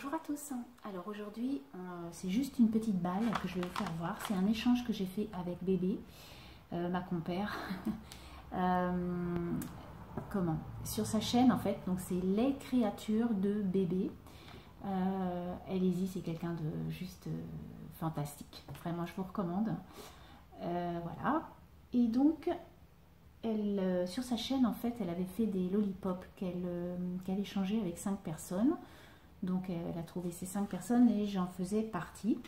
Bonjour à tous. Alors aujourd'hui, euh, c'est juste une petite balle que je vais vous faire voir. C'est un échange que j'ai fait avec bébé, euh, ma compère. Euh, comment? Sur sa chaîne en fait, donc c'est les créatures de bébé. Allez-y, c'est quelqu'un de juste fantastique. Vraiment, je vous recommande. voilà. Et donc, elle, sur sa chaîne, en fait, elle avait fait des lollipops qu'elle échangeait avec cinq personnes. Donc elle a trouvé ces cinq personnes et j'en faisais partie.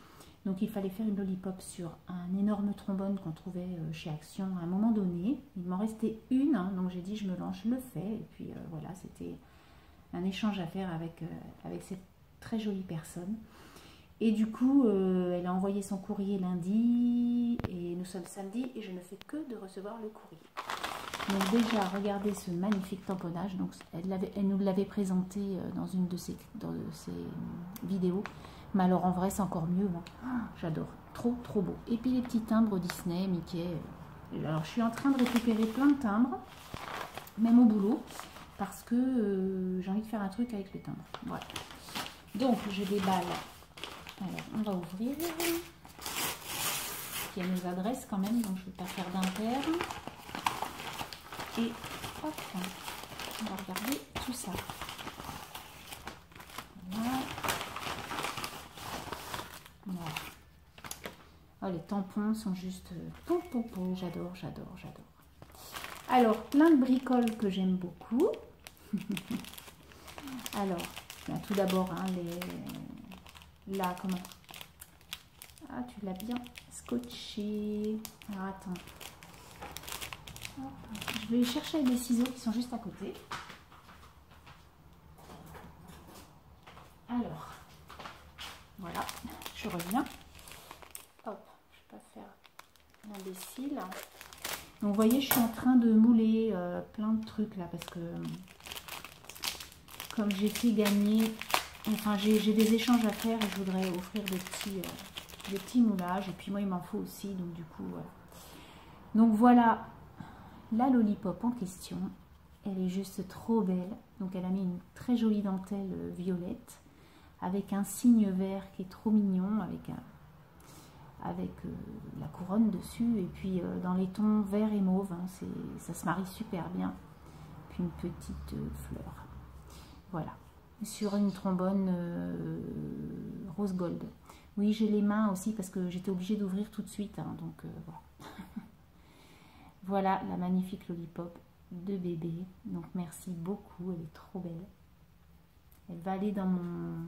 Donc il fallait faire une lollipop sur un énorme trombone qu'on trouvait euh, chez Action à un moment donné. Il m'en restait une, hein, donc j'ai dit je me lance, je le fais. Et puis euh, voilà, c'était un échange à faire euh, avec cette très jolie personne. Et du coup, elle a envoyé son courrier lundi et nous sommes samedi et je ne fais que de recevoir le courrier. Déjà, regardez ce magnifique tamponnage. Donc, elle, elle nous l'avait présenté euh, dans une de ses, ses vidéos. Mais alors en vrai, c'est encore mieux. Ah, j'adore. Trop, trop beau. Et puis les petits timbres Disney, Mickey. Euh, alors, je suis en train de récupérer plein de timbres, même au boulot, parce que euh, j'ai envie de faire un truc avec les timbres. Voilà. Donc, j'ai des balles. Alors, on va ouvrir. Y a nos adresses quand même, donc je ne vais pas faire d'impair. Et on va regarder tout ça. Voilà. Oh, les tampons sont juste po, J'adore, j'adore, j'adore. Alors, plein de bricoles que j'aime beaucoup. Alors, ben, tout d'abord, hein, les... là, comment? Ah, tu l'as bien scotché. Alors, attends. Je vais chercher des ciseaux qui sont juste à côté. Alors, voilà, je reviens. Hop, je vais pas faire l'imbécile. Donc, vous voyez, je suis en train de mouler euh, plein de trucs là parce que comme j'ai fait gagner, enfin, j'ai des échanges à faire et je voudrais offrir des petits, euh, des petits moulages. Et puis, moi, il m'en faut aussi, donc du coup, Donc, voilà la lollipop en question. Elle est juste trop belle. Donc elle a mis une très jolie dentelle euh, violette avec un signe vert qui est trop mignon avec, avec euh, la couronne dessus et puis euh, dans les tons vert et mauve. Hein, ça se marie super bien. Puis une petite fleur. Voilà. Sur une trombone rose gold. Oui, j'ai les mains aussi parce que j'étais obligée d'ouvrir tout de suite. Hein, donc voilà. Voilà la magnifique lollipop de bébé. Donc merci beaucoup, elle est trop belle. Elle va aller dans mon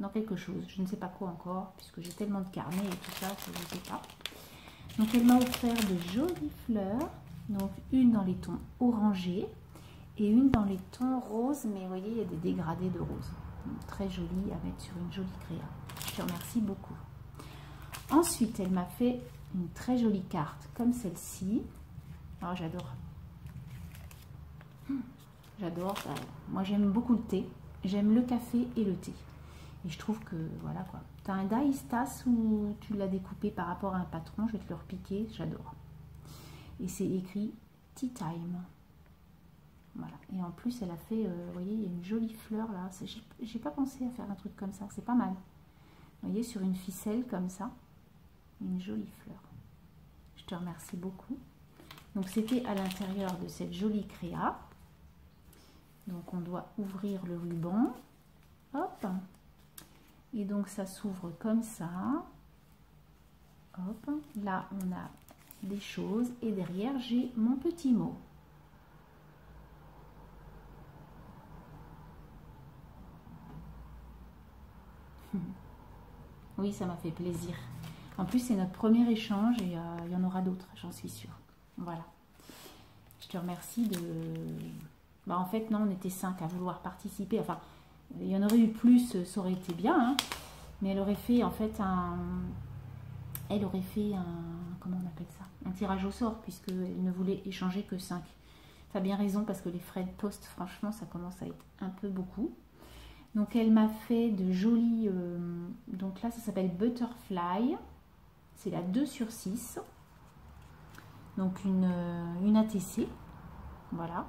dans quelque chose, je ne sais pas quoi encore, puisque j'ai tellement de carnets et tout ça je ne sais pas. Donc elle m'a offert de jolies fleurs, donc une dans les tons orangés et une dans les tons roses, mais vous voyez, il y a des dégradés de rose. très jolie à mettre sur une jolie créa. Je te remercie beaucoup. Ensuite, elle m'a fait une très jolie carte comme celle-ci. Ah, j'adore. J'adore. Moi j'aime beaucoup le thé. J'aime le café et le thé. Et je trouve que voilà quoi. Tu un daïstas ou tu l'as découpé par rapport à un patron? Je vais te le repiquer. J'adore. Et c'est écrit Tea Time. Voilà. Et en plus, elle a fait, euh, vous voyez, il y a une jolie fleur là. J'ai pas pensé à faire un truc comme ça. C'est pas mal. Vous voyez, sur une ficelle comme ça jolie fleur. Je te remercie beaucoup. Donc c'était à l'intérieur de cette jolie créa. Donc on doit ouvrir le ruban. Hop. Et donc ça s'ouvre comme ça. Hop. Là on a des choses. Et derrière j'ai mon petit mot. Oui, ça m'a fait plaisir. En plus, c'est notre premier échange et euh, il y en aura d'autres, j'en suis sûre. Voilà. Je te remercie de... Bah, en fait, non, on était cinq à vouloir participer. Enfin, il y en aurait eu plus, ça aurait été bien. Hein. Mais elle aurait fait, en fait, un... Elle aurait fait un... Comment on appelle ça? Un tirage au sort, puisqu'elle ne voulait échanger que cinq. Tu as bien raison, parce que les frais de poste, franchement, ça commence à être un peu beaucoup. Donc, elle m'a fait de jolis... Euh, donc là, ça s'appelle Butterfly. C'est la 2 sur 6. Donc une, euh, une ATC. Voilà.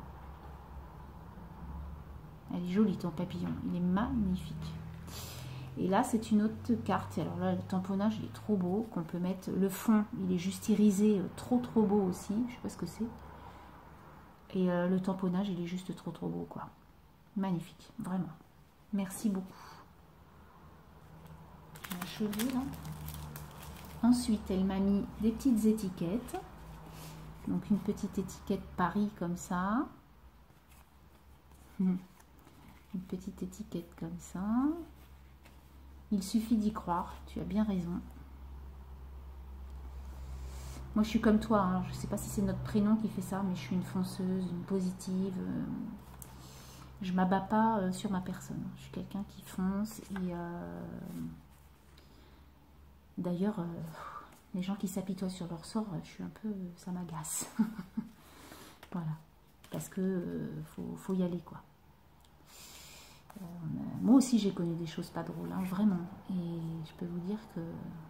Elle est jolie ton papillon, il est magnifique. Et là, c'est une autre carte. Alors là, le tamponnage, il est trop beau. Qu'on peut mettre le fond, il est juste irisé, euh, trop trop beau aussi. Je sais pas ce que c'est. Et euh, le tamponnage, il est juste trop trop beau, quoi. Magnifique, vraiment. Merci beaucoup. Un cheveu là. Ensuite, elle m'a mis des petites étiquettes. Donc une petite étiquette Paris comme ça. Une petite étiquette comme ça. Il suffit d'y croire, tu as bien raison. Moi, je suis comme toi. Hein. Je ne sais pas si c'est notre prénom qui fait ça, mais je suis une fonceuse, une positive. Euh. Je m'abats pas euh, sur ma personne. Je suis quelqu'un qui fonce. Et euh, d'ailleurs, les gens qui s'apitoient sur leur sort, je suis un peu, ça m'agace. voilà, parce que faut, y aller quoi. Euh, moi aussi, j'ai connu des choses pas drôles, hein, vraiment. Et je peux vous dire que,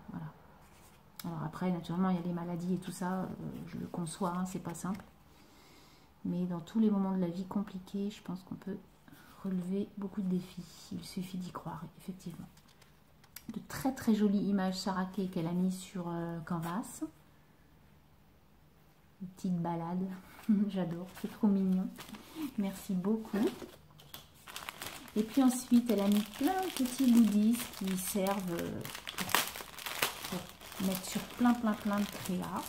voilà. Alors après, naturellement, il y a les maladies et tout ça, euh, je le conçois, hein, c'est pas simple. Mais dans tous les moments de la vie compliqués, je pense qu'on peut relever beaucoup de défis. Il suffit d'y croire, effectivement. Très très jolies images saraquées qu'elle a mises sur euh, Canvas. Une petite balade, j'adore, c'est trop mignon. Merci beaucoup. Et puis ensuite, elle a mis plein de petits goodies qui servent euh, pour, mettre sur plein, plein, plein de créas.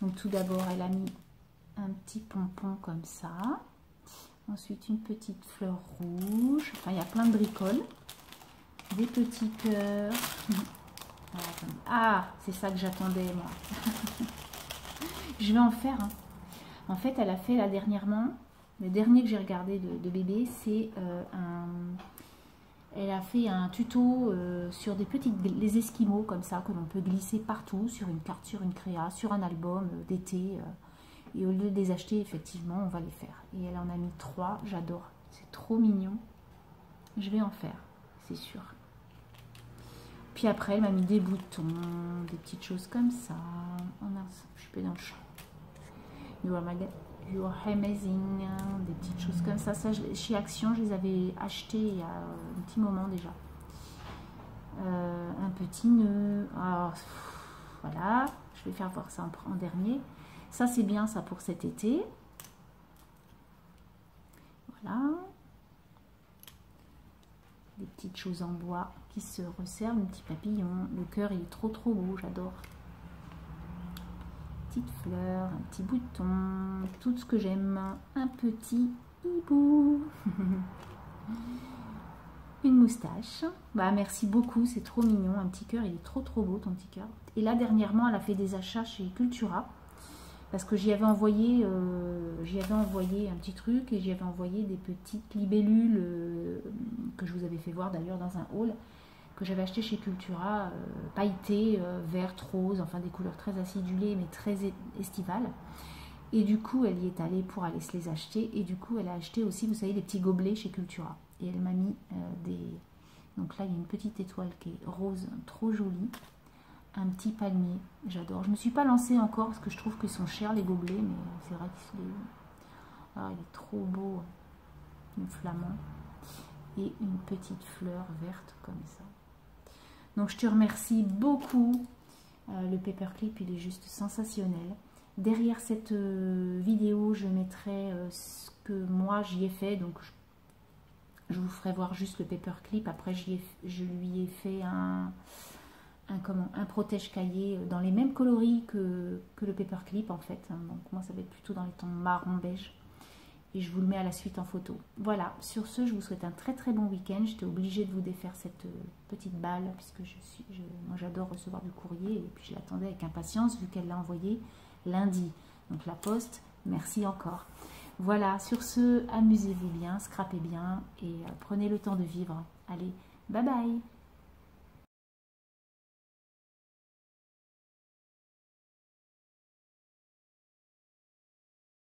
Donc tout d'abord, elle a mis un petit pompon comme ça. Ensuite, une petite fleur rouge. Enfin, il y a plein de bricoles. Des petits cœurs. Ah, c'est ça que j'attendais, moi. Je vais en faire. En fait, elle a fait là dernièrement le dernier que j'ai regardé de, bébé, c'est euh, un... Elle a fait un tuto euh, sur des petites... les esquimaux comme ça, que l'on peut glisser partout, sur une carte, sur une créa, sur un album euh, d'été. et au lieu de les acheter, effectivement, on va les faire. Et elle en a mis trois, j'adore. C'est trop mignon. Je vais en faire, c'est sûr. Puis après, elle m'a mis des boutons, des petites choses comme ça. Oh mince, je suis pas dans le champ. You're Amazing, hein, des petites choses comme ça. ça chez Action, je les avais achetées il y a un petit moment déjà. Euh, un petit nœud. Alors, voilà, je vais faire voir ça en, dernier. Ça, c'est bien ça pour cet été. Voilà. Des petites choses en bois qui se resserrent, un petit papillon. Le cœur, il est trop trop beau, j'adore petite fleur, un petit bouton, tout ce que j'aime, un petit hibou, une moustache. Bah merci beaucoup, c'est trop mignon, un petit cœur, il est trop trop beau ton petit cœur. Et là dernièrement, elle a fait des achats chez Cultura parce que j'y avais envoyé, euh, avais envoyé un petit truc et j'y avais envoyé des petites libellules euh, que je vous avais fait voir d'ailleurs dans un haul que j'avais acheté chez Cultura, euh, pailleté, euh, verte, rose, enfin des couleurs très acidulées mais très estivales. Et du coup, elle y est allée pour aller se les acheter. Et du coup, elle a acheté aussi, vous savez, des petits gobelets chez Cultura. Et elle m'a mis euh, des... Donc là, il y a une petite étoile qui est rose, trop jolie. Un petit palmier, j'adore. Je ne me suis pas lancée encore parce que je trouve qu'ils sont chers les gobelets. Mais c'est vrai qu'il est... Ah, il est trop beau. Une flamand. Et une petite fleur verte comme ça. Donc je te remercie beaucoup. Euh, le paperclip, il est juste sensationnel. Derrière cette euh, vidéo, je mettrai euh, ce que moi j'y ai fait. Donc je, vous ferai voir juste le paperclip. Après, je lui ai fait un, un, comment, un protège cahier dans les mêmes coloris que, que le paperclip en fait. Donc moi, ça va être plutôt dans les tons marron beige et je vous le mets à la suite en photo. Voilà, sur ce, je vous souhaite un très très bon week-end. J'étais obligée de vous défaire cette euh, petite balle, puisque je suis, moi j'adore recevoir du courrier, et puis je l'attendais avec impatience, vu qu'elle l'a envoyé lundi. Donc la poste, merci encore. Voilà, sur ce, amusez-vous bien, scrapez bien, et euh, prenez le temps de vivre. Allez, bye bye